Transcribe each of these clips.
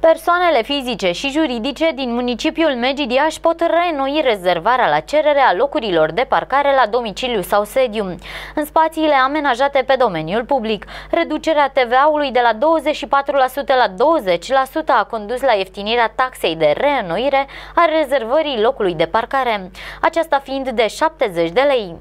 Persoanele fizice și juridice din municipiul Megidiaș pot reînnoi rezervarea la cerere a locurilor de parcare la domiciliu sau sediu. În spațiile amenajate pe domeniul public, reducerea TVA-ului de la 24% la 20% a condus la ieftinirea taxei de reînnoire a rezervării locului de parcare, aceasta fiind de 70 de lei.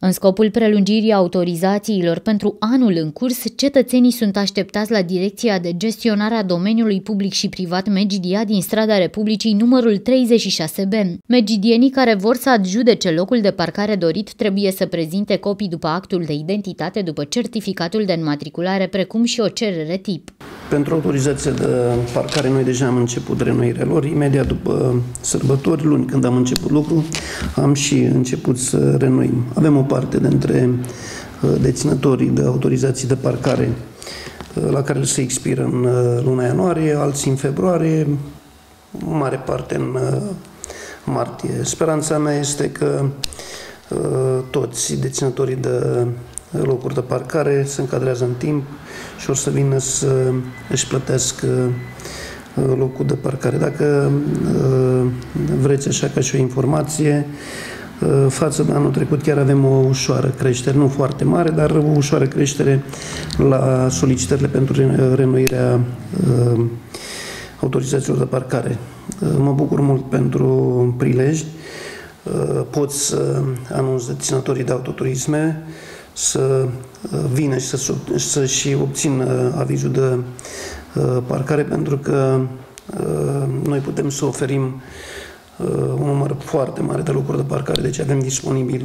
În scopul prelungirii autorizațiilor pentru anul în curs, cetățenii sunt așteptați la Direcția de Gestionare a Domeniului Public și Privat Megidia din strada Republicii numărul 36B. Megidienii care vor să adjudece locul de parcare dorit trebuie să prezinte copii după actul de identitate după certificatul de înmatriculare, precum și o cerere tip. Pentru autorizația de parcare, noi deja am început renoirea lor. Imediat după sărbători, luni, când am început lucru, am și început să renoim. Avem o parte dintre uh, deținătorii de autorizații de parcare uh, la care se expiră în uh, luna ianuarie, alții în februarie, mare parte în martie. Speranța mea este că toți deținătorii de locuri de parcare se încadrează în timp și o să vină să își plătească locul de parcare. Dacă vreți așa ca și o informație, Uh, față de anul trecut chiar avem o ușoară creștere, nu foarte mare, dar o ușoară creștere la solicitările pentru renoirea uh, autorizațiilor de parcare. Uh, mă bucur mult pentru prilej. Pot să anunț deținătorii de autoturisme să vină și să, să și obțină avizul de parcare pentru că noi putem să oferim Uh, un număr foarte mare de locuri de parcare, deci avem disponibil.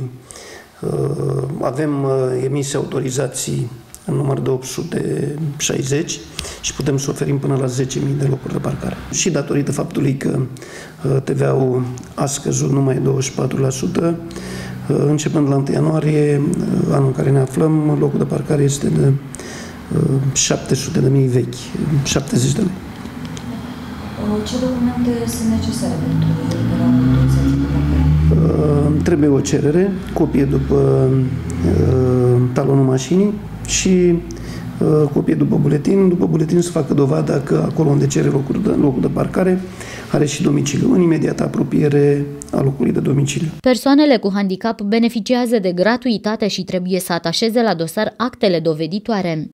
Uh, avem uh, emise autorizații în număr de 860 și putem să oferim până la 10.000 de locuri de parcare. Și datorită faptului că TVA-ul a scăzut numai 24%, începând la 1 ianuarie, anul în care ne aflăm, locul de parcare este de 700 de mii vechi, 70 de lei. Ce documente sunt necesare pentru eliberarea autorizației de parcare? Trebuie o cerere, copie după uh, talonul mașinii și uh, copie după buletin. După buletin să facă dovada că acolo unde cere locul de, locul de parcare are și domiciliu, în imediată apropiere a locului de domiciliu. Persoanele cu handicap beneficiază de gratuitate și trebuie să atașeze la dosar actele doveditoare.